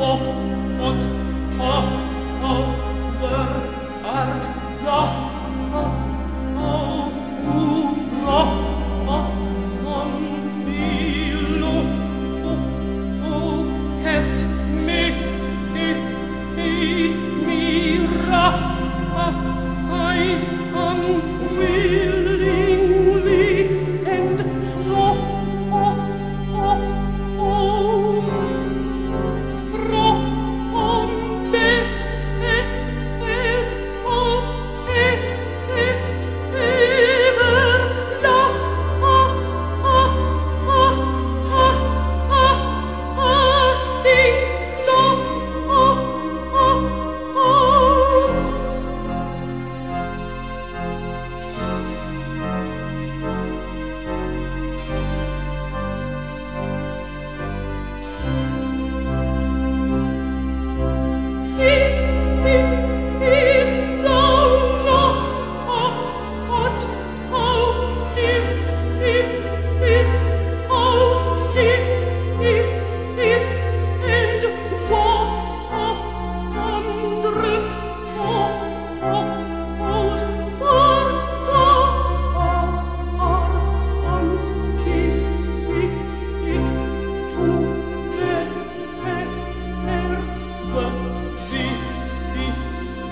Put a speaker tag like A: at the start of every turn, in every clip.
A: Oh, outro.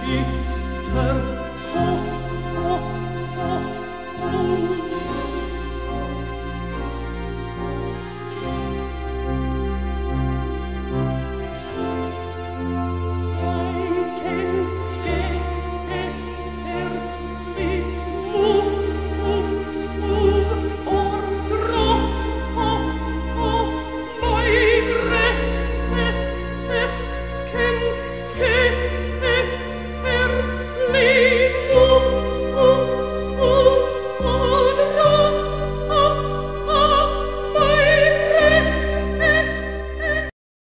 A: 青